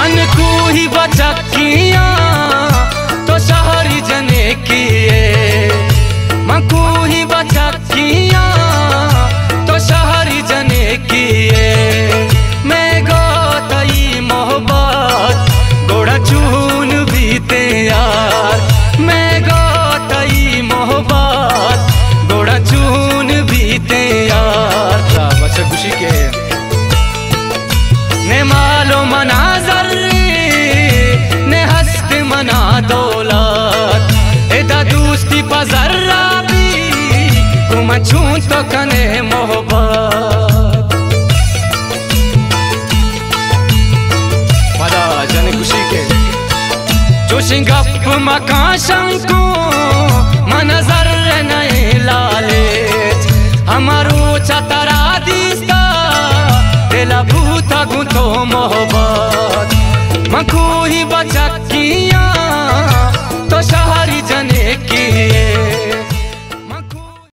ही बचकिया तो शहरी जने किए। मकू ही बचकिया तो शहरी जने किए। मैं गोतई मोहब्बत गोड़ा चून बीते यार। मैं गोतई मोहब्बत गोड़ा चून बीते यार। बच्चा खुशी के ने मालो मनाजर दौलत एदा दोस्ती पजर्रा भी तुम छू तो कने मोहब्बत। पदा जने खुशी के। जोशी गप मका शंकु मनजर नहीं लाले हमारो चतरा दिस्ता दिला भूता गुंतो मोहब्बत। मखू ही बचकिया